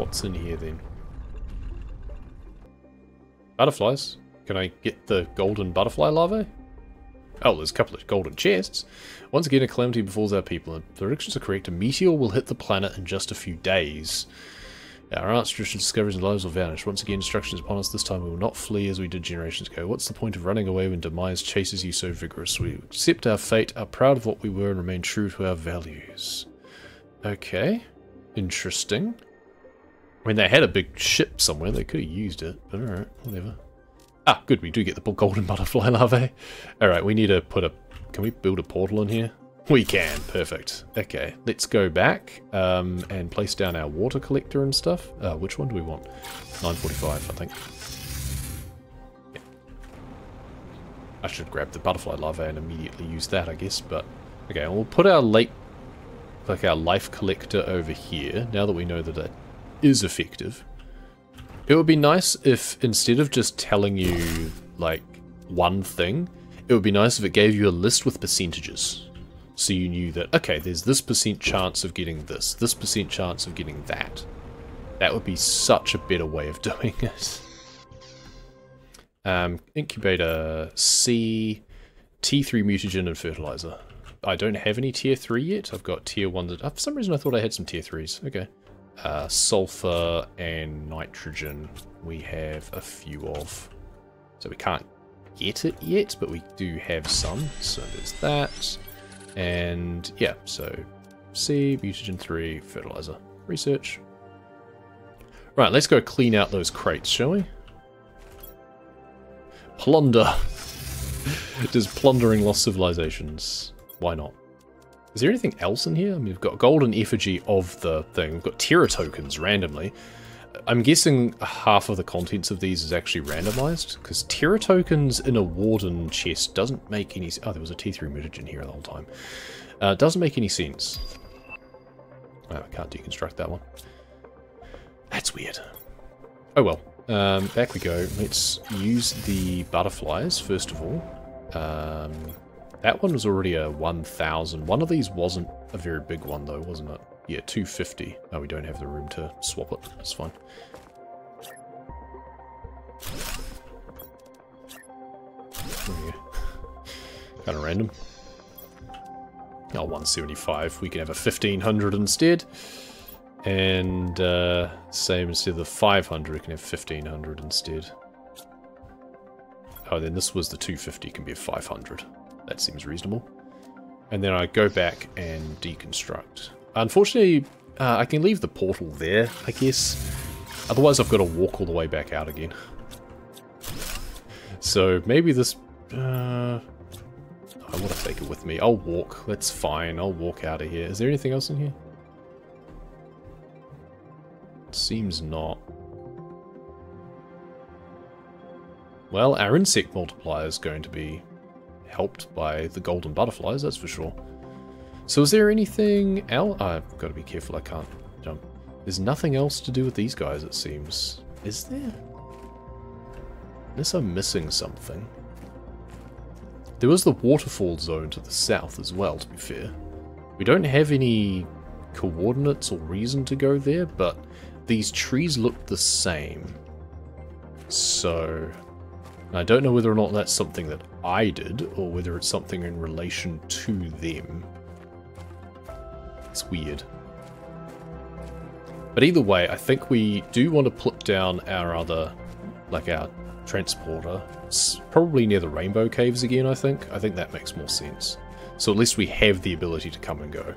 What's in here then? Butterflies. Can I get the golden butterfly larvae? Oh, there's a couple of golden chests. Once again, a calamity befalls our people. The predictions are correct, a meteor will hit the planet in just a few days. Our arts, traditions, discoveries, and lives will vanish. Once again, destruction is upon us. This time we will not flee as we did generations ago. What's the point of running away when demise chases you so vigorously? We accept our fate, are proud of what we were, and remain true to our values. Okay. Interesting. I mean, they had a big ship somewhere. They could have used it, but alright, whatever. Ah, good, we do get the golden butterfly larvae. Alright, we need to put a... Can we build a portal in here? We can, perfect. Okay, let's go back um, and place down our water collector and stuff. Uh, which one do we want? 945, I think. Yeah. I should grab the butterfly larvae and immediately use that, I guess, but... Okay, we'll put our lake, like our life collector over here, now that we know that it is effective. It would be nice if, instead of just telling you, like, one thing, it would be nice if it gave you a list with percentages. So you knew that, okay, there's this percent chance of getting this, this percent chance of getting that. That would be such a better way of doing it. Um, incubator C, T3 mutagen and fertilizer. I don't have any tier 3 yet. I've got tier 1. That, uh, for some reason I thought I had some tier 3s. Okay. Uh, sulfur and nitrogen we have a few of. So we can't get it yet, but we do have some. So there's that. And yeah, so C, mutagen 3, fertilizer. Research. Right, let's go clean out those crates, shall we? Plunder. Does plundering lost civilizations? Why not? Is there anything else in here? I mean, we've got golden effigy of the thing. We've got Terra tokens randomly. I'm guessing half of the contents of these is actually randomized, because Terra tokens in a Warden chest doesn't make any... Oh, there was a T3 mutagen here the whole time. Uh, doesn't make any sense. Oh, I can't deconstruct that one. That's weird. Oh well. Um, back we go. Let's use the butterflies, first of all. Um, that one was already a 1,000. One of these wasn't a very big one, though, wasn't it? Yeah, 250. Oh, we don't have the room to swap it. That's fine. kind of random. Oh, 175. We can have a 1500 instead. And uh, same instead of the 500, we can have 1500 instead. Oh, then this was the 250, can be a 500. That seems reasonable. And then I go back and deconstruct. Unfortunately, uh, I can leave the portal there, I guess. Otherwise, I've got to walk all the way back out again. So maybe this... Uh, I want to take it with me. I'll walk. That's fine. I'll walk out of here. Is there anything else in here? Seems not. Well, our insect multiplier is going to be helped by the golden butterflies, that's for sure. So is there anything else? I've got to be careful, I can't jump. There's nothing else to do with these guys, it seems. Is there? Unless I'm missing something. There was the waterfall zone to the south as well, to be fair. We don't have any coordinates or reason to go there, but these trees look the same. So, I don't know whether or not that's something that I did, or whether it's something in relation to them. It's weird. But either way, I think we do want to put down our other, like our transporter. It's probably near the Rainbow Caves again, I think. I think that makes more sense. So at least we have the ability to come and go.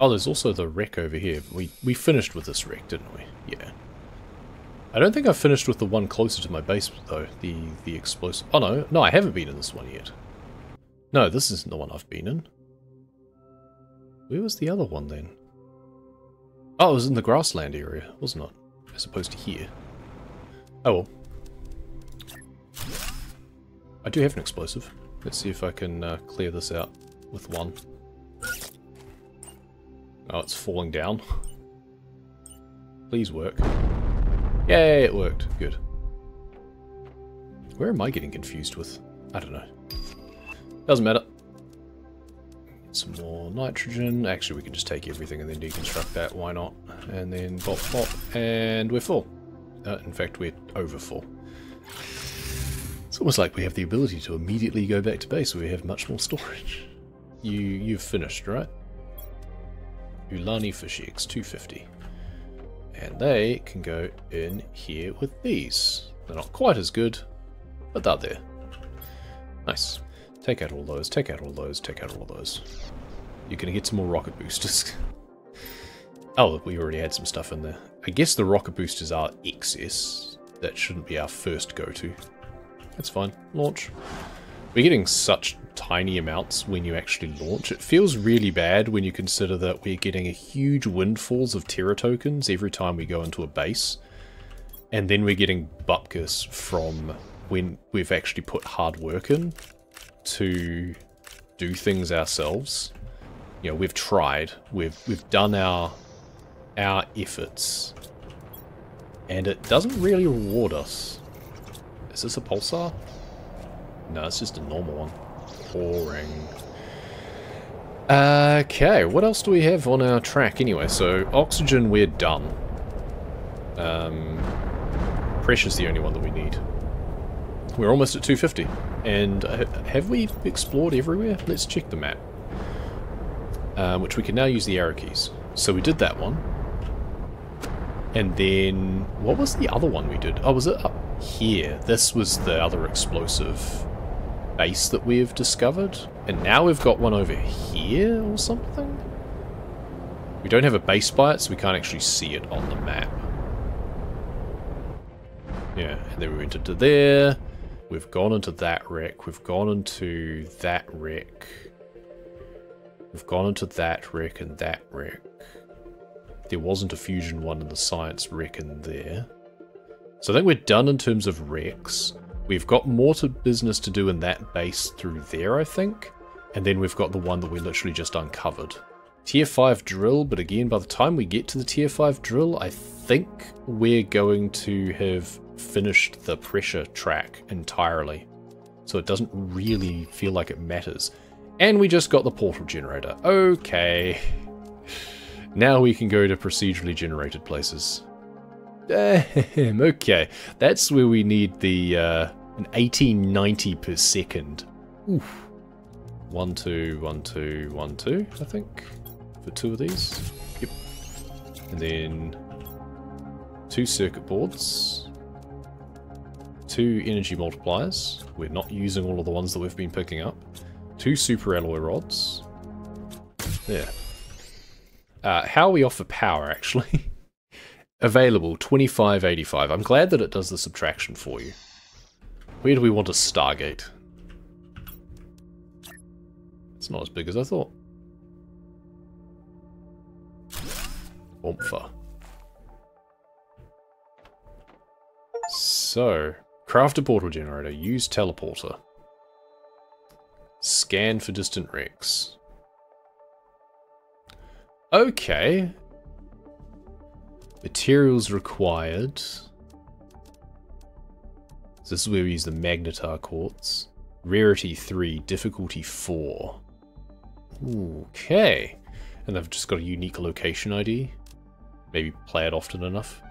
Oh, there's also the wreck over here. We, we finished with this wreck, didn't we? Yeah. I don't think I've finished with the one closer to my base, though. The, the explosive... Oh, no. No, I haven't been in this one yet. No, this isn't the one I've been in. Where was the other one, then? Oh, it was in the grassland area, wasn't it? As opposed to here. Oh well. I do have an explosive. Let's see if I can uh, clear this out with one. Oh, it's falling down. Please work. Yay, it worked. Good. Where am I getting confused with? I don't know. Doesn't matter. some more nitrogen. Actually, we can just take everything and then deconstruct that. Why not? And then pop, pop, and we're full. Uh, in fact, we're over full. It's almost like we have the ability to immediately go back to base where we have much more storage. You, you've finished, right? Ulani fish eggs, 250. And they can go in here with these. They're not quite as good, but they're there. Nice. Take out all those, take out all those, take out all those. You're going to get some more rocket boosters. oh, we already had some stuff in there. I guess the rocket boosters are excess. That shouldn't be our first go-to. That's fine. Launch. We're getting such tiny amounts when you actually launch. It feels really bad when you consider that we're getting a huge windfalls of Terra tokens every time we go into a base. And then we're getting Bupkis from when we've actually put hard work in to do things ourselves. You know, we've tried, we've we've done our our efforts, and it doesn't really reward us. Is this a pulsar? No, it's just a normal one. Boring. Okay, what else do we have on our track anyway? So, oxygen, we're done. Um, pressure's the only one that we need. We're almost at 250. And uh, have we explored everywhere? Let's check the map. Um, which we can now use the arrow keys. So we did that one. And then, what was the other one we did? Oh, was it up here? This was the other explosive base that we've discovered. And now we've got one over here or something? We don't have a base by it, so we can't actually see it on the map. Yeah, and then we went into there. We've gone into that wreck. We've gone into that wreck. We've gone into that wreck and that wreck. There wasn't a fusion one in the science wreck in there. So I think we're done in terms of wrecks. We've got more to business to do in that base through there, I think. And then we've got the one that we literally just uncovered. Tier 5 drill, but again, by the time we get to the Tier 5 drill, I think we're going to have finished the pressure track entirely. So it doesn't really feel like it matters. And we just got the portal generator. Okay. Now we can go to procedurally generated places. okay, that's where we need the uh, an 1890 per second. Oof. One, two, one, two, one, two, I think, for two of these. Yep. And then two circuit boards, two energy multipliers. We're not using all of the ones that we've been picking up. Two super alloy rods. There. Uh, how are we off for power, actually? Available, 2585. I'm glad that it does the subtraction for you. Where do we want a Stargate? It's not as big as I thought. Oompher. So, craft a portal generator, use teleporter. Scan for distant wrecks. Okay. Materials required. So this is where we use the Magnetar Quartz. Rarity 3, difficulty 4. Okay. And they've just got a unique location ID. Maybe play it often enough.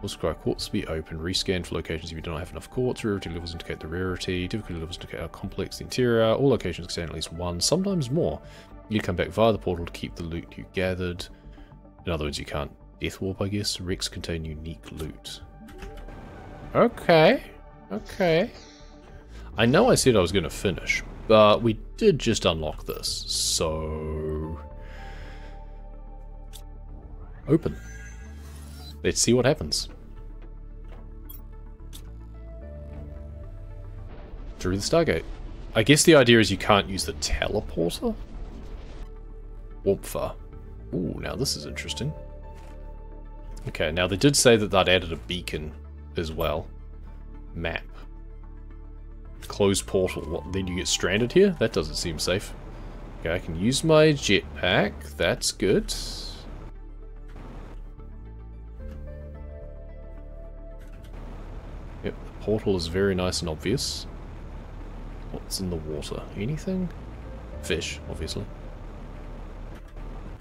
Subscribe quartz to be open. Rescan for locations if you do not have enough quartz. Rarity levels indicate the rarity. Difficulty levels indicate how complex the interior. All locations contain at least one, sometimes more. You come back via the portal to keep the loot you gathered. In other words, you can't death warp, I guess. Wrecks contain unique loot. Okay. Okay. I know I said I was going to finish, but we did just unlock this, so... Open. Let's see what happens. Through the Stargate. I guess the idea is you can't use the teleporter? Warpfer. Ooh, now this is interesting. Okay, now they did say that they'd added a beacon as well. Map. Closed portal. What, then you get stranded here? That doesn't seem safe. Okay, I can use my jetpack. That's good. Yep, the portal is very nice and obvious. What's in the water? Anything? fish, obviously.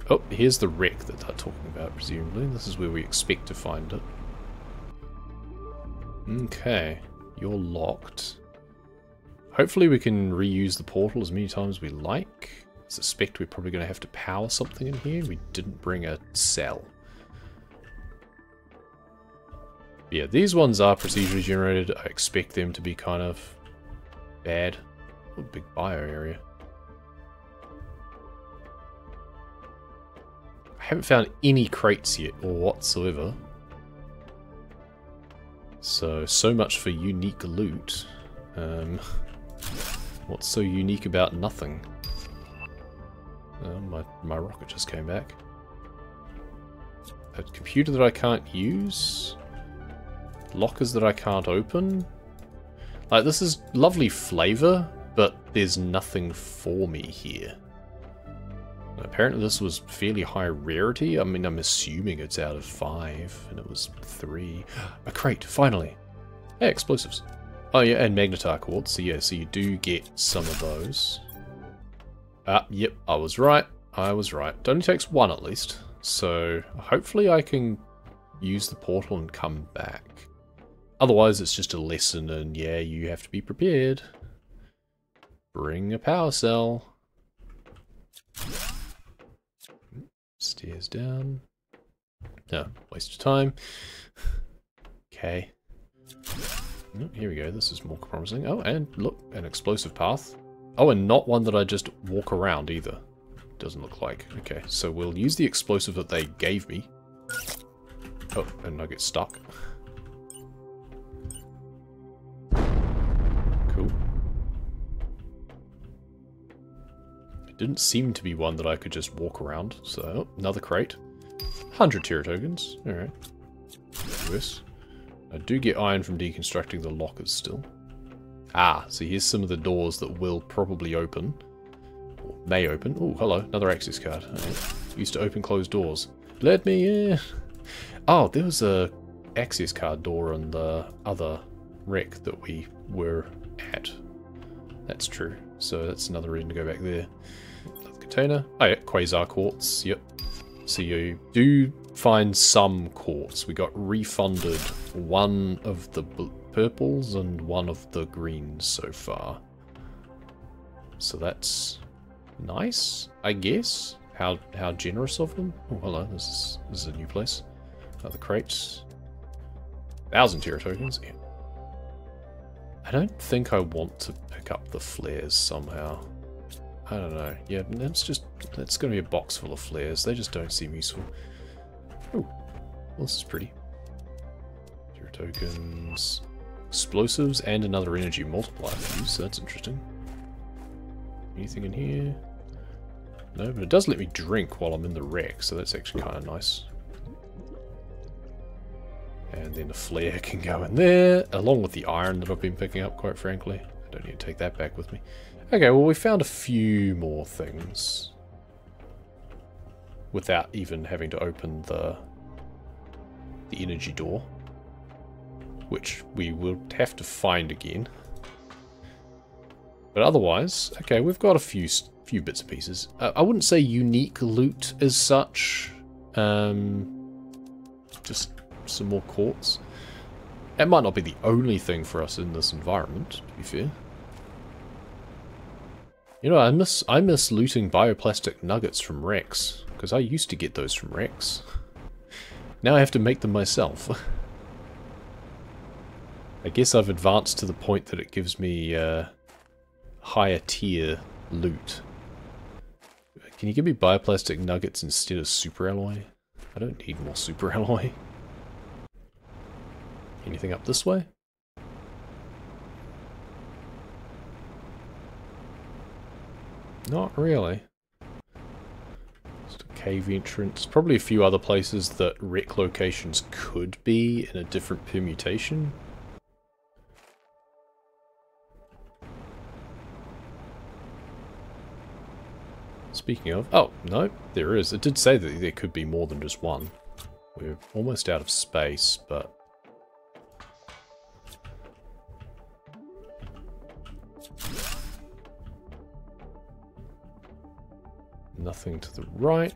Oh, here's the wreck that they're talking about, presumably. This is where we expect to find it. Okay, you're locked. Hopefully we can reuse the portal as many times as we like. I suspect we're probably going to have to power something in here. We didn't bring a cell. Yeah, these ones are procedurally generated. I expect them to be kind of bad. Big bio area. I haven't found any crates yet, or whatsoever. So, so much for unique loot. Um, what's so unique about nothing? My, my rocket just came back. A computer that I can't use? Lockers that I can't open? Like, this is lovely flavor, but there's nothing for me here. Apparently this was fairly high rarity. I mean, I'm assuming it's out of five, and it was three. A crate, finally. Hey, explosives. Oh yeah, and magnetar quartz. So yeah, so you do get some of those. Ah, yep, I was right. I was right. It only takes one at least. So hopefully I can use the portal and come back. Otherwise it's just a lesson and yeah, you have to be prepared. Bring a power cell. Stairs down. No, waste of time. Okay. Oh, here we go, this is more promising. Oh, and look, an explosive path. Oh, and not one that I just walk around either. Doesn't look like. Okay, so we'll use the explosive that they gave me. Oh, and I get stuck. Didn't seem to be one that I could just walk around, so another crate. 100 Terra tokens, alright. US. I do get iron from deconstructing the lockers still. Ah, so here's some of the doors that will probably open. Or may open. Oh, hello, another access card. Right. Used to open closed doors. Let me in. Oh, there was a access card door on the other wreck that we were at. That's true. So that's another reason to go back there. Another container. Oh yeah, quasar quartz. Yep. So you do find some quartz. We got refunded one of the purples and one of the greens so far. So that's nice, I guess. How how generous of them. Oh, hello, this is, this is a new place. Other crates. Thousand Terra tokens. Yeah. I don't think I want to pick up the flares somehow. I don't know. Yeah, that's just, that's going to be a box full of flares. They just don't seem useful. Oh, well, this is pretty. Terra tokens, explosives, and another energy multiplier so that's interesting. Anything in here? No, but it does let me drink while I'm in the wreck, so that's actually kind of nice. And then the flare can go in there, along with the iron that I've been picking up, quite frankly. I don't need to take that back with me. Okay, well we found a few more things. Without even having to open the, the energy door. Which we will have to find again. But otherwise, okay, we've got a few few bits and pieces. Uh, I wouldn't say unique loot as such. Um, just some more quartz. It might not be the only thing for us in this environment, to be fair. You know, I miss I miss looting bioplastic nuggets from wrecks, because I used to get those from wrecks. Now I have to make them myself. I guess I've advanced to the point that it gives me uh, higher tier loot. Can you give me bioplastic nuggets instead of super alloy? I don't need more super alloy. Anything up this way? Not really. Just a cave entrance. Probably a few other places that wreck locations could be in a different permutation. Speaking of... Oh, no, there is. It did say that there could be more than just one. We're almost out of space, but Nothing to the right.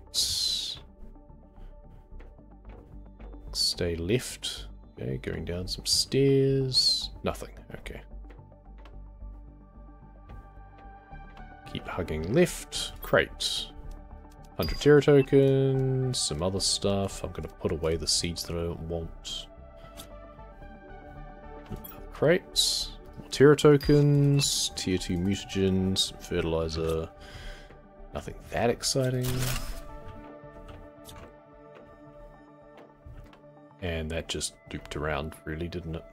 Stay left. Okay, going down some stairs. Nothing. Okay. Keep hugging left. Crate. 100 Terra tokens, some other stuff. I'm going to put away the seeds that I don't want. Crates. More Terra tokens. Tier 2 mutagens. Fertilizer. Nothing that exciting. And that just looped around, really, didn't it?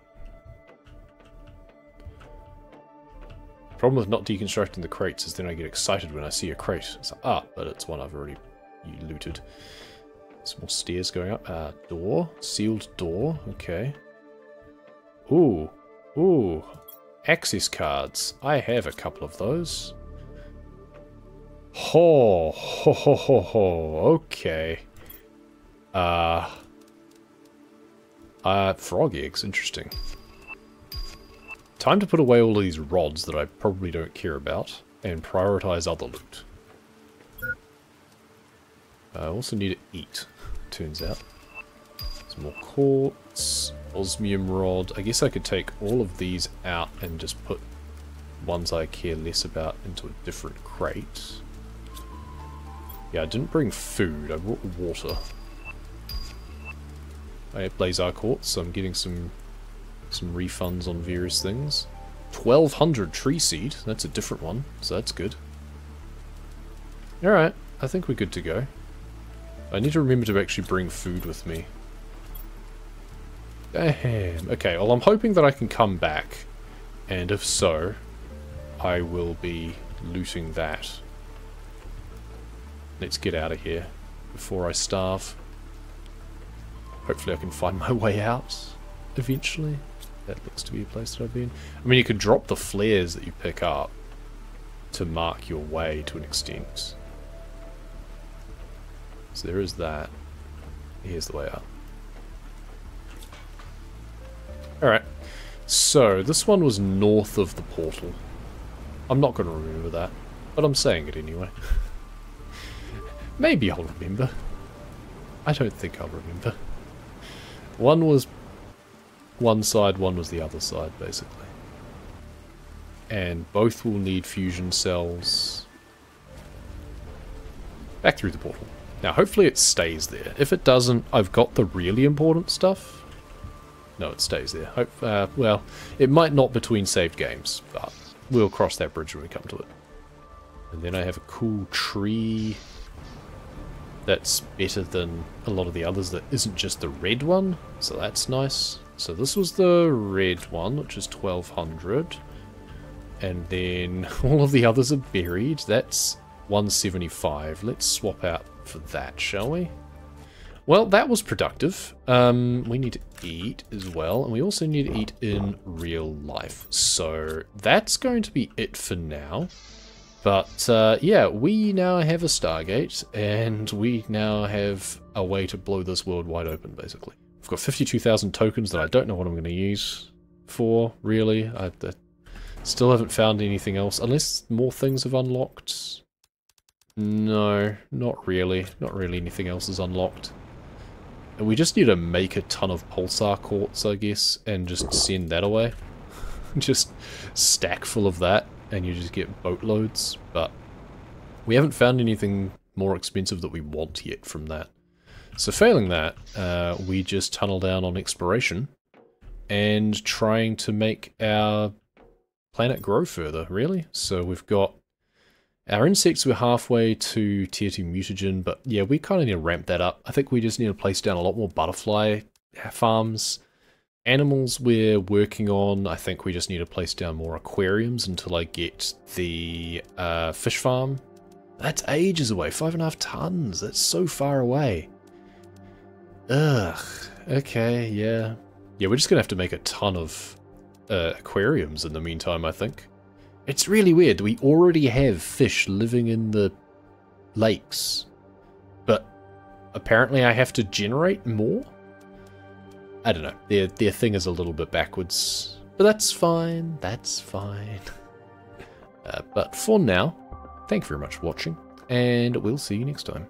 Problem with not deconstructing the crates is then I get excited when I see a crate. It's like, ah, but it's one I've already looted. Some more stairs going up. Uh, door. Sealed door. Okay. Ooh. Ooh. Access cards. I have a couple of those. Ho. Ho ho ho ho. Okay. Uh... Uh, frog eggs. Interesting. Time to put away all these rods that I probably don't care about and prioritize other loot. I also need to eat, turns out. Some more quartz, osmium rod. I guess I could take all of these out and just put ones I care less about into a different crate. Yeah, I didn't bring food, I brought water. I have Blazar Quartz, so I'm getting some some refunds on various things. 1200 tree seed, that's a different one, so that's good. Alright, I think we're good to go. I need to remember to actually bring food with me. Damn. Okay, well I'm hoping that I can come back. And if so, I will be looting that. Let's get out of here before I starve. Hopefully I can find my way out eventually. That looks to be a place that I've been. I mean, you could drop the flares that you pick up to mark your way to an extent. So there is that. Here's the way out. Alright. So, this one was north of the portal. I'm not going to remember that, but I'm saying it anyway. Maybe I'll remember. I don't think I'll remember. One was one side, one was the other side, basically. And both will need fusion cells. Back through the portal. Now, hopefully it stays there. If it doesn't, I've got the really important stuff. No, it stays there. Hope, uh, well, it might not between saved games, but we'll cross that bridge when we come to it. And then I have a cool tree that's better than a lot of the others that isn't just the red one, so that's nice. So this was the red one, which is 1200. And then all of the others are buried. That's 175. Let's swap out for that, shall we? Well, that was productive. Um, we need to eat as well, and we also need to eat in real life. So that's going to be it for now. But uh, yeah, we now have a Stargate, and we now have a way to blow this world wide open, basically. I've got 52,000 tokens that I don't know what I'm going to use for, really. I, I still haven't found anything else, unless more things have unlocked. No, not really. Not really anything else is unlocked. And we just need to make a ton of pulsar quartz, I guess, and just send that away. just stack full of that, and you just get boatloads. But we haven't found anything more expensive that we want yet from that. So failing that, uh, we just tunnel down on exploration and trying to make our planet grow further, really. So we've got our insects we're halfway to tier 2 mutagen, but yeah, we kind of need to ramp that up. I think we just need to place down a lot more butterfly farms. Animals we're working on, I think we just need to place down more aquariums until I get the uh, fish farm. That's ages away, five and a half tons, that's so far away. Ugh, okay, yeah. Yeah, we're just gonna have to make a ton of uh, aquariums in the meantime, I think. It's really weird. We already have fish living in the lakes. But apparently I have to generate more? I don't know. Their, their thing is a little bit backwards. But that's fine. That's fine. Uh, but for now, thank you very much for watching. and we'll see you next time.